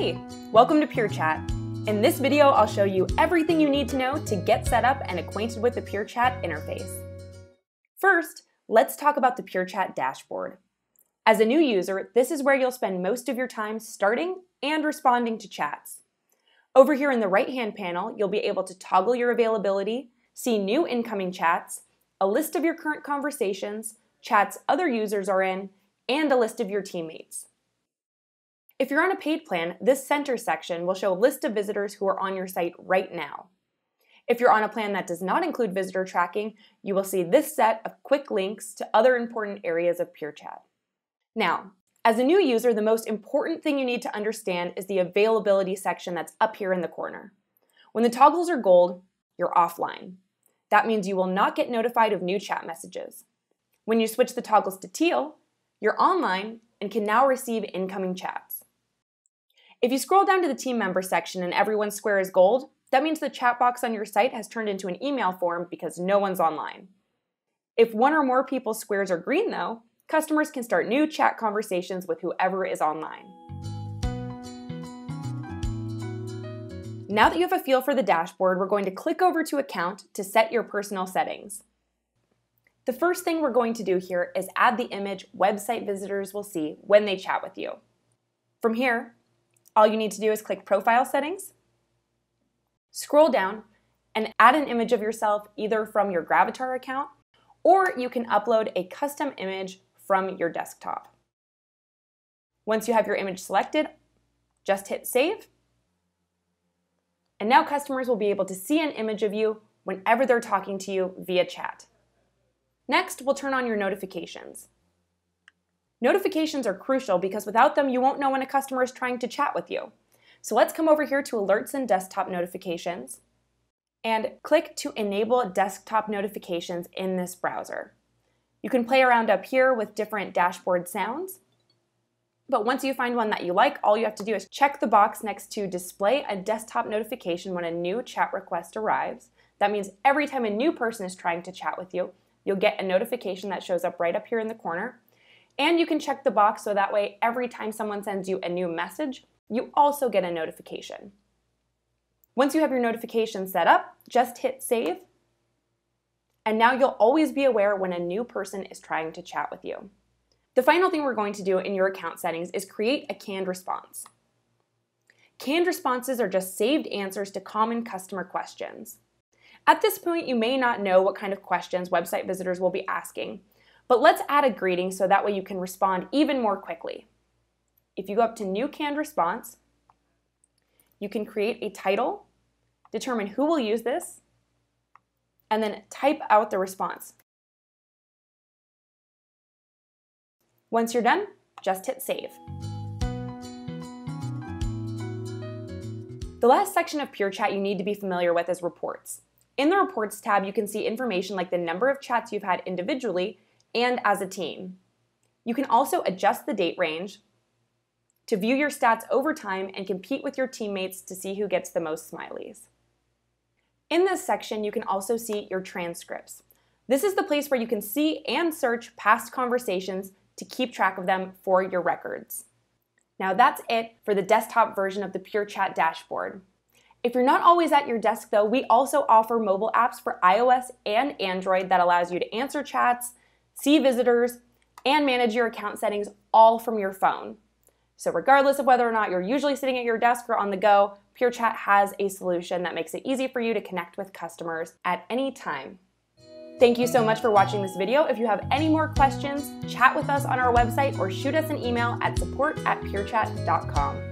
Hey, welcome to PureChat. In this video, I'll show you everything you need to know to get set up and acquainted with the PureChat interface. First, let's talk about the PureChat dashboard. As a new user, this is where you'll spend most of your time starting and responding to chats. Over here in the right-hand panel, you'll be able to toggle your availability, see new incoming chats, a list of your current conversations, chats other users are in, and a list of your teammates. If you're on a paid plan, this center section will show a list of visitors who are on your site right now. If you're on a plan that does not include visitor tracking, you will see this set of quick links to other important areas of PureChat. Now, as a new user, the most important thing you need to understand is the availability section that's up here in the corner. When the toggles are gold, you're offline. That means you will not get notified of new chat messages. When you switch the toggles to teal, you're online and can now receive incoming chats. If you scroll down to the team member section and everyone's square is gold, that means the chat box on your site has turned into an email form because no one's online. If one or more people's squares are green, though, customers can start new chat conversations with whoever is online. Now that you have a feel for the dashboard, we're going to click over to Account to set your personal settings. The first thing we're going to do here is add the image website visitors will see when they chat with you. From here, all you need to do is click Profile Settings, scroll down, and add an image of yourself either from your Gravatar account or you can upload a custom image from your desktop. Once you have your image selected, just hit Save. And now customers will be able to see an image of you whenever they're talking to you via chat. Next, we'll turn on your notifications. Notifications are crucial because without them, you won't know when a customer is trying to chat with you. So let's come over here to Alerts and Desktop Notifications and click to enable desktop notifications in this browser. You can play around up here with different dashboard sounds, but once you find one that you like, all you have to do is check the box next to display a desktop notification when a new chat request arrives. That means every time a new person is trying to chat with you, you'll get a notification that shows up right up here in the corner and you can check the box so that way every time someone sends you a new message, you also get a notification. Once you have your notifications set up, just hit save. And now you'll always be aware when a new person is trying to chat with you. The final thing we're going to do in your account settings is create a canned response. Canned responses are just saved answers to common customer questions. At this point, you may not know what kind of questions website visitors will be asking, but let's add a greeting so that way you can respond even more quickly. If you go up to New Canned Response, you can create a title, determine who will use this, and then type out the response. Once you're done, just hit Save. The last section of PureChat you need to be familiar with is reports. In the Reports tab, you can see information like the number of chats you've had individually and as a team. You can also adjust the date range to view your stats over time and compete with your teammates to see who gets the most smileys. In this section, you can also see your transcripts. This is the place where you can see and search past conversations to keep track of them for your records. Now that's it for the desktop version of the PureChat dashboard. If you're not always at your desk though, we also offer mobile apps for iOS and Android that allows you to answer chats, see visitors, and manage your account settings all from your phone. So regardless of whether or not you're usually sitting at your desk or on the go, PureChat has a solution that makes it easy for you to connect with customers at any time. Thank you so much for watching this video. If you have any more questions, chat with us on our website or shoot us an email at support at purechat.com.